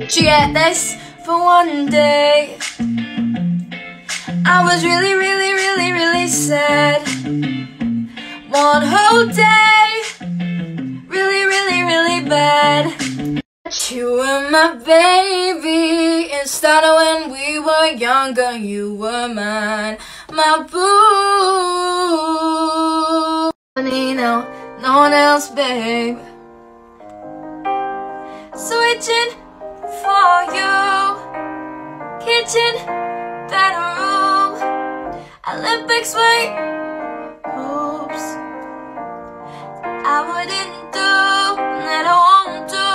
You get this for one day? I was really, really, really, really sad. One whole day, really, really, really bad. You were my baby. It started when we were younger. You were mine, my boo. No, no one else, babe. Switching for you. Kitchen, bedroom, Olympics, wait. Oops. I wouldn't do that I won't do.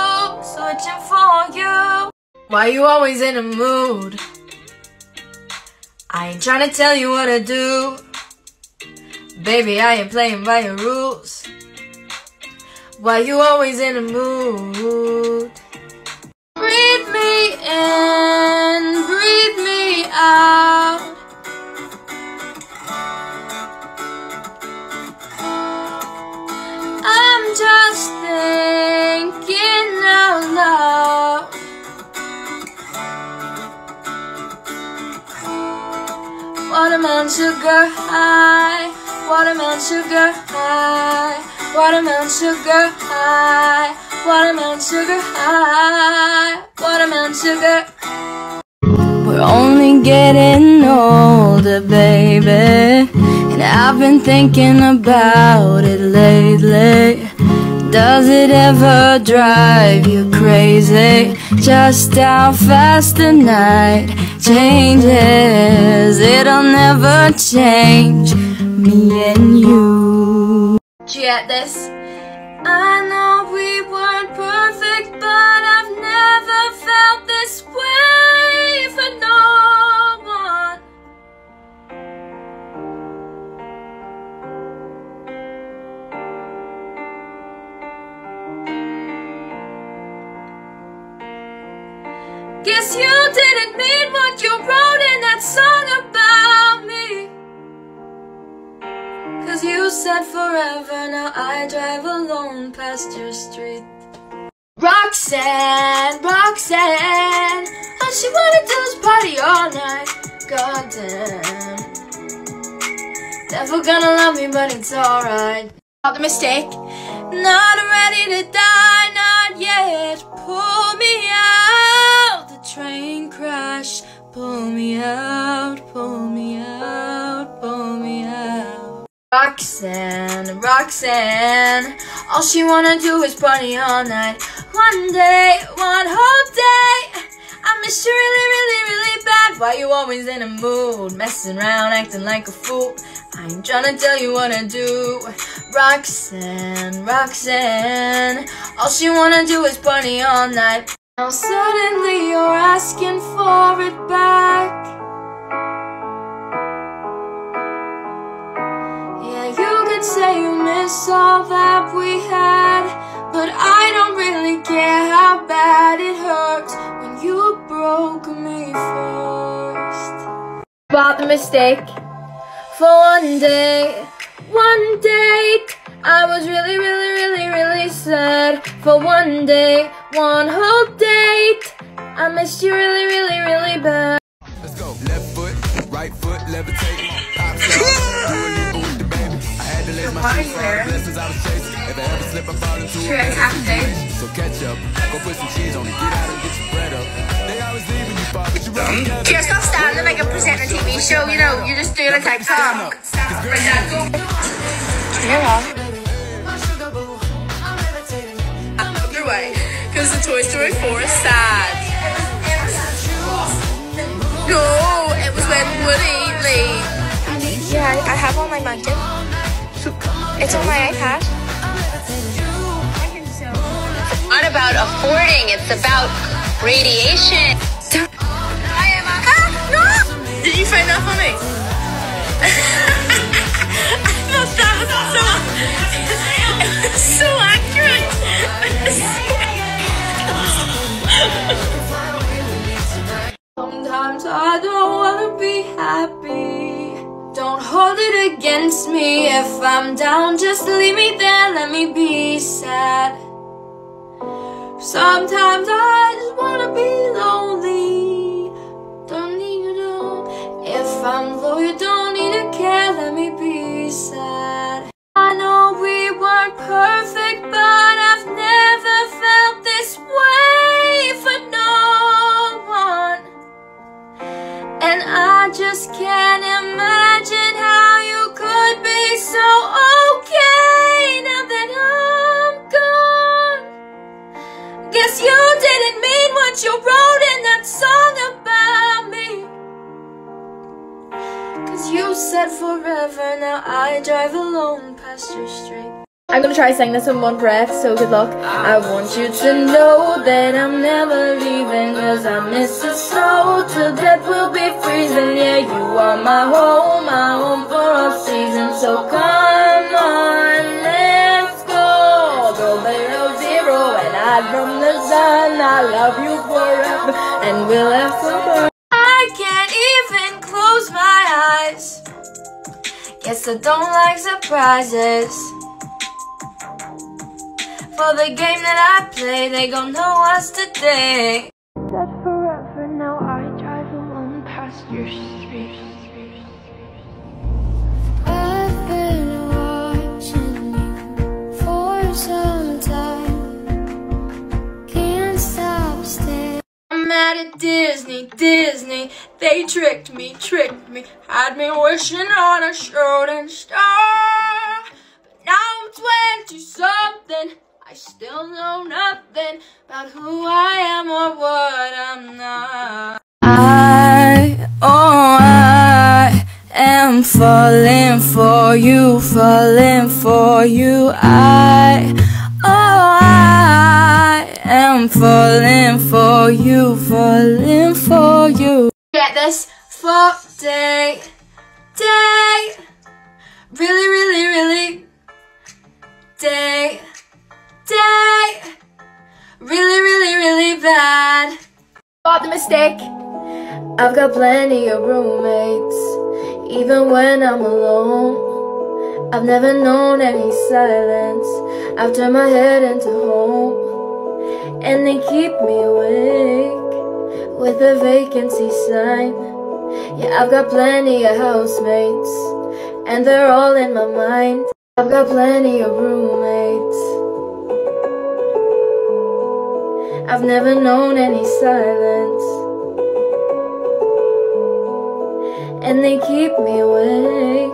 Switching for you. Why you always in a mood? I ain't trying to tell you what to do. Baby, I ain't playing by your rules. Why you always in a mood? I'm just thinking out loud. Watermelon sugar high, watermelon sugar high, watermelon sugar high, watermelon sugar high, watermelon sugar. Getting older, baby. And I've been thinking about it lately. Does it ever drive you crazy? Just how fast the night changes. It'll never change me and you. Did you get this? I know we weren't perfect, but I've never felt this way for no forever, now I drive alone past your street. Roxanne, Roxanne, all she wanna do is party all night. Goddamn. never gonna love me, but it's alright. Not the mistake. Not ready to die, Roxanne, all she wanna do is party all night. One day, one whole day. I miss you really, really, really bad. Why you always in a mood? Messing around, acting like a fool. I ain't tryna tell you what to do. Roxanne, Roxanne, all she wanna do is party all night. Now suddenly you're asking for it back. Say you miss all that we had, but I don't really care how bad it hurts when you broke me first. About the mistake for one day, one date. I was really, really, really, really sad for one day, one whole date. I missed you really, really, really bad. I fall into Sure, a it's half day. So catch up, go put some cheese on it. Get out and get your bread up. They always leaving you far, but you run mm-hmm. together. You're standing like a present a TV show, you know, you're just doing a type Stand song. up. 'Cause girl, you You're wrong. Other way. Because the Toy Story 4 is sad. No, it was when Woody Lee. Yeah, I, I have all my mountain. It's on my iPad. It's not about affording, it's about radiation. I am a. Ah, no! Did you find that funny? I me. If I'm down, just leave me there, let me be sad. Sometimes I just wanna Now I drive alone past your street. I'm gonna try to sing this in one breath, so good luck. I want you to know that I'm never leaving, cause I miss the snow till death will be freezing. Yeah, you are my home, my home for all seasons. So come on, let's go. Go below zero and hide from the sun. I love you forever, and we'll have forever. I Guess I don't like surprises. For the game that I play, they gon' know us today. I'm mad at Disney, Disney. They tricked me, tricked me, had me wishing on a shooting star. But now I'm 20 something. I still know nothing about who I am or what I'm not. I, oh, I am falling for you, falling for you. I, you, falling for you. Get this for day, day, really, really, really, day, day, really, really, really bad. Got the mistake. I've got plenty of roommates, even when I'm alone. I've never known any silence. I've turned my head into home, and they keep me awake with a vacancy sign. Yeah, I've got plenty of housemates, and they're all in my mind. I've got plenty of roommates. I've never known any silence. And they keep me awake.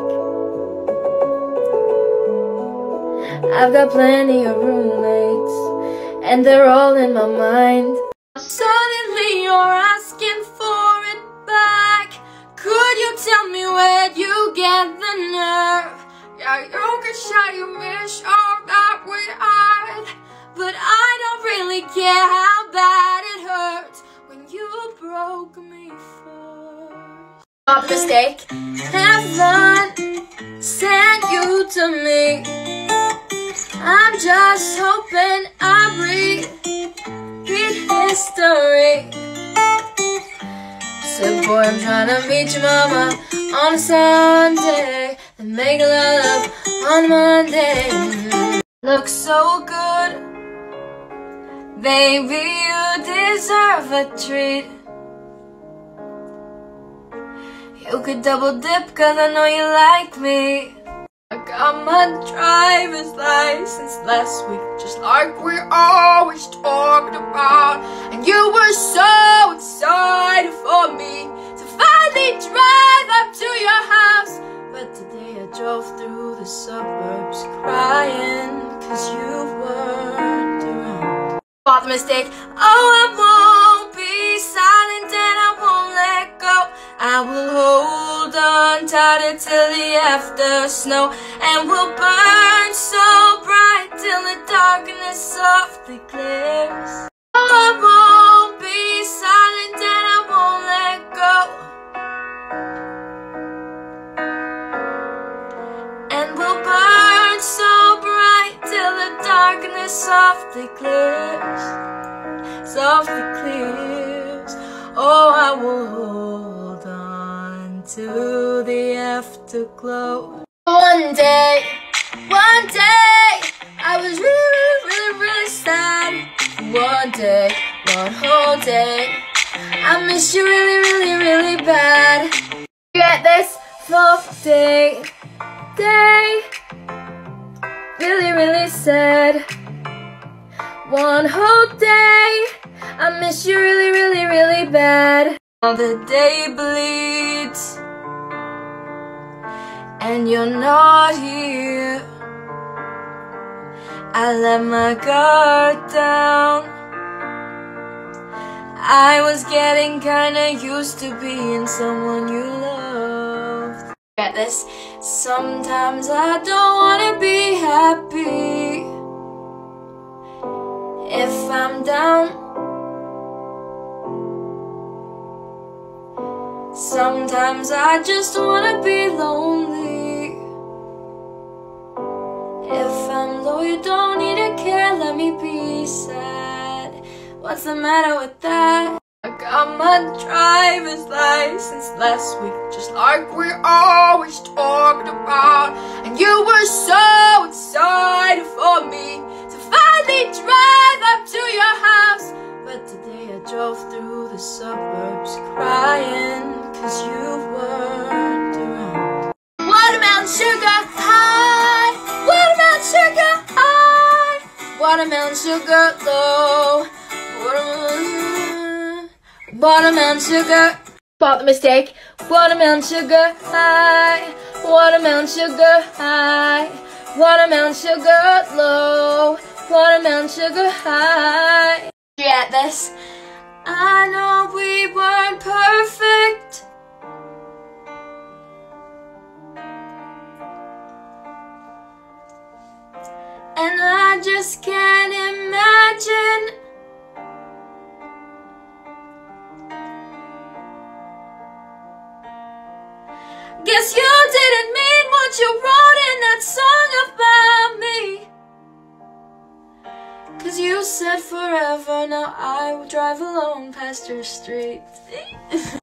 I've got plenty of roommates, and they're all in my mind. Suddenly you're asking for it back. Could you tell me where you get the nerve? Yeah, you can say you miss all that we had, but I don't really care how bad it hurts when you broke me first. Not mistake. Heaven sent you to me. I'm just hoping I read, Said, boy, I'm trying to meet your mama on a Sunday and make love on Monday. Looks so good, baby. You deserve a treat. You could double dip, cause I know you like me. I got my driver's license last week, just like we always talked about. And you were so excited for me to finally drive up to your house. But today I drove through the suburbs crying, cause you weren't around. Bought the mistake. Oh, I won't be silent and I won't let go. I will hold on tighter till the after snow, and we'll burn so bright till the darkness softly clears. Oh, I won't be silent and I won't let go. And we'll burn so bright till the darkness softly clears, softly clears. Oh, I will hold to the afterglow. One day, one day, I was really, really, really sad. One day, one whole day, I miss you really, really, really bad. Get this fourth day, day, really, really sad. One whole day, I miss you really, really, really bad. The day bleeds, and you're not here. I let my guard down. I was getting kinda used to being someone you love. Get this. Sometimes I don't wanna be happy. If I'm down. Sometimes I just wanna be lonely. If I'm low, you don't need to care, let me be sad. What's the matter with that? I got my driver's license last week, just like we always talked about. And you were so watermelon sugar low, watermelon, watermelon sugar. Spot the mistake. Watermelon sugar high, watermelon sugar high, watermelon sugar low, watermelon sugar high. Get this? I know we weren't perfect. And I just can't Guess you didn't mean what you wrote in that song about me. Cause you said forever, now I will drive alone past your street